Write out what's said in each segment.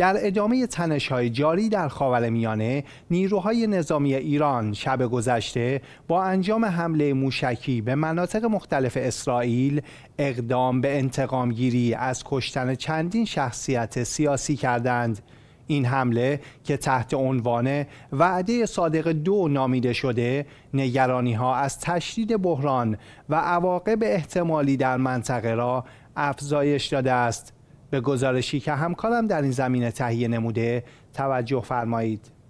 در ادامه های جاری در خاورمیانه نیروهای نظامی ایران شب گذشته با انجام حمله موشکی به مناطق مختلف اسرائیل اقدام به انتقامگیری از کشتن چندین شخصیت سیاسی کردند. این حمله که تحت عنوان وعده صادق دو نامیده شده نگرانی ها از تشدید بحران و عواقب احتمالی در منطقه را افزایش داده است. به گزارشی که همکارم در این زمینه تهیه نموده توجه فرمایید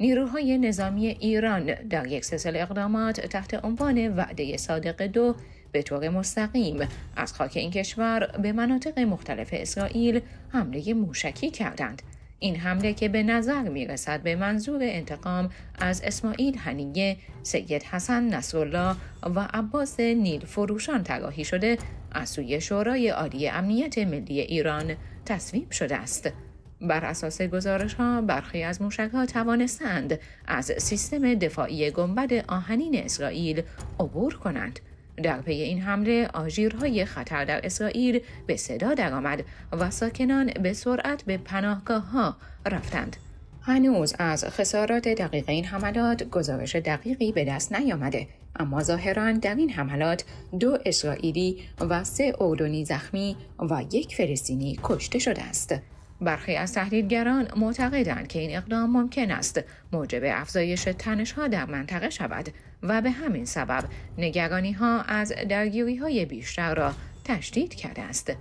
نیروهای نظامی ایران در یک سلسله اقدامات تحت عنوان وعده صادق دو به طور مستقیم از خاک این کشور به مناطق مختلف اسرائیل حمله موشکی کردند. این حمله که به نظر می رسد به منظور انتقام از اسماعیل هنیه، سید حسن نصرالله و عباس نیل فروشان تراحی شده از سوی شورای عالی امنیت ملی ایران تصویب شده است. بر اساس گزارش ها برخی از موشک ها توانستند از سیستم دفاعی گنبد آهنین اسرائیل عبور کنند. در پی این حمله آژیرهای خطر در اسرائیل به صدا درآمد و ساکنان به سرعت به پناهگاه ها رفتند. هنوز از خسارات دقیق این حملات گزارش دقیقی به دست نیامده اما ظاهرا در این حملات دو اسرائیلی و سه اردنی زخمی و یک فلسطینی کشته شده است. برخی از تحلیلگران معتقدند که این اقدام ممکن است موجب افزایش تنشها در منطقه شود و به همین سبب نگرانی ها از درگیری های بیشتر را تشدید کرده است.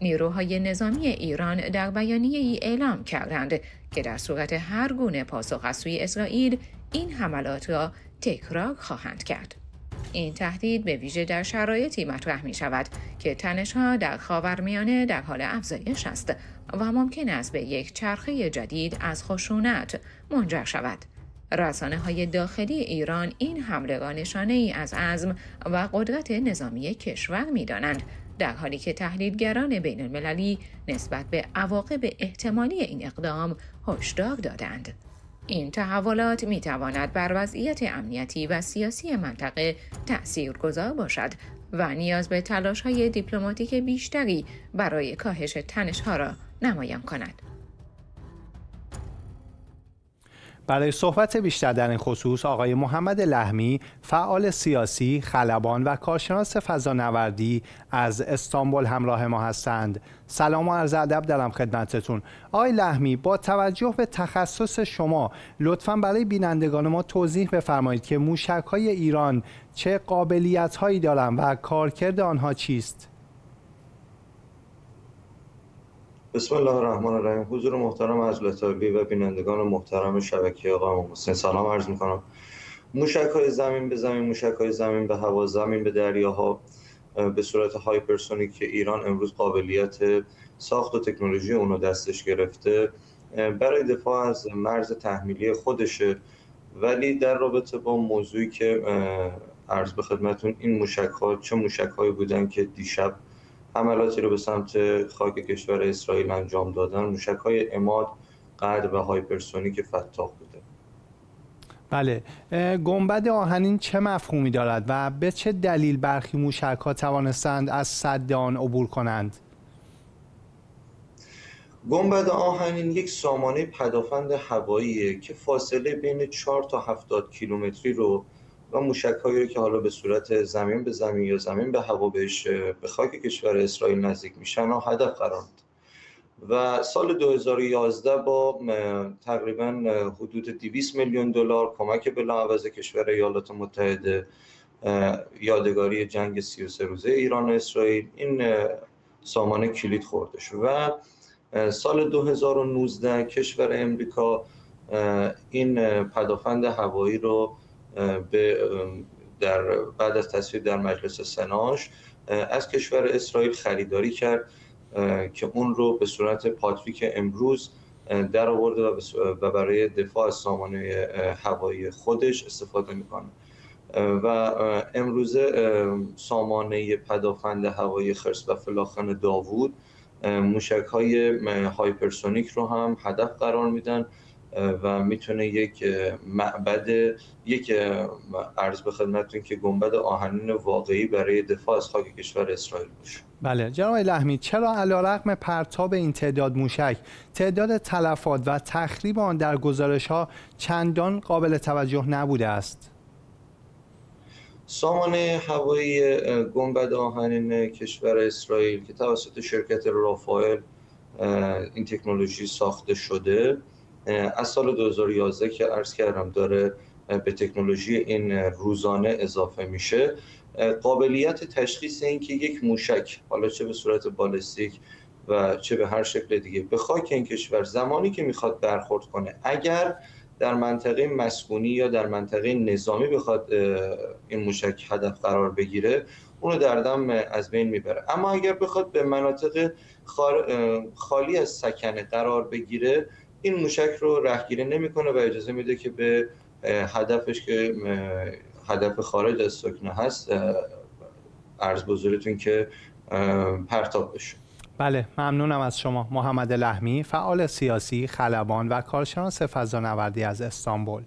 نیروهای نظامی ایران در بیانیه ای اعلام کردند که در صورت هر گونه پاسخ از سوی اسرائیل این حملات را تکرار خواهند کرد. این تهدید به ویژه در شرایطی مطرح می شود که تنشها در خاورمیانه در حال افزایش است و ممکن است به یک چرخه جدید از خشونت منجر شود. رسانه های داخلی ایران این حمله را نشانه ای از عزم و قدرت نظامی کشور می دانند در حالی که تحلیلگران بین المللی نسبت به عواقب احتمالی این اقدام هشدار دادند. این تحولات می تواند بر وضعیت امنیتی و سیاسی منطقه تأثیر گذار باشد و نیاز به تلاش های دیپلماتیک بیشتری برای کاهش تنش ها را نمایان کند. برای صحبت بیشتر در این خصوص آقای محمد لحمی فعال سیاسی، خلبان و کارشناس فضانوردی از استانبول همراه ما هستند. سلام و عرض ادب دارم خدمتتون. آقای لحمی با توجه به تخصص شما لطفا برای بینندگان ما توضیح بفرمایید که موشک های ایران چه قابلیت هایی دارند و کارکرد آنها چیست؟ بسم الله الرحمن الرحیم. حضور محترم از لطابی و بینندگان محترم شبکه آقا محسن سلام عرض می‌کنم. موشک های زمین به زمین موشک های زمین به هوا زمین به دریاها به صورت هایپرسونیک که ایران امروز قابلیت ساخت و تکنولوژی اونو دستش گرفته. برای دفاع از مرز تحمیلی خودشه ولی در رابطه با موضوعی که عرض به خدمتون این موشک ها چه موشک هایی بودن که دیشب حملاتی رو به سمت خاک کشور اسرائیل انجام دادن. موشک های اماد قدر و هایپرسونیک فتاق بوده. بله. گنبد آهنین چه مفهومی دارد و به چه دلیل برخی موشک ها توانستند از صد آن عبور کنند؟ گنبد آهنین یک سامانه پدافند هواییه که فاصله بین 4 تا 70 کیلومتری رو و موشک هایی رو که حالا به صورت زمین به زمین یا زمین به هوا بهش به خاک کشور اسرائیل نزدیک میشن و هدف قرار و سال 2011 با تقریبا حدود 200 میلیون دلار کمک بلاعوض کشور ایالات متحده یادگاری جنگ 33 روزه ایران و اسرائیل. این سامانه کلید خورده شد. و سال 2019 کشور امریکا این پدافند هوایی رو به در بعد از تصویب در مجلس سناش از کشور اسرائیل خریداری کرد که اون رو به صورت پاتریوت امروز در آورده و برای دفاع از سامانه هوایی خودش استفاده می‌کنه. و امروزه سامانه پدافند هوایی حتس و فلاخن داوود موشک های هایپرسونیک رو هم هدف قرار میدن. و می‌تونه یک معبد یک عرض به خدمتتون که گنبد آهنین واقعی برای دفاع از خاک کشور اسرائیل باشه. بله جناب لحمی چرا علیرغم پرتاب این تعداد موشک تعداد تلفات و تخریب آن در گزارش ها چندان قابل توجه نبوده است؟ سامانه هوایی گنبد آهنین کشور اسرائیل که توسط شرکت رافائل این تکنولوژی ساخته شده از سال 2011 که عرض کردم داره به تکنولوژی این روزانه اضافه میشه قابلیت تشخیص این که یک موشک حالا چه به صورت بالستیک و چه به هر شکل دیگه به خاک این کشور زمانی که می‌خواد برخورد کنه اگر در منطقه مسکونی یا در منطقه نظامی بخواد این موشک هدف قرار بگیره اونو در دم از بین می‌بره. اما اگر بخواد به مناطق خالی از سکنه قرار بگیره این موشک رو رهگیری نمی‌کنه و اجازه میده که به هدفش که هدف خارج از سکنه هست عرض بزرگتون که پرتاب بشه. بله ممنونم از شما محمد لحمی فعال سیاسی خلبان و کارشناس فضانوردی از استانبول.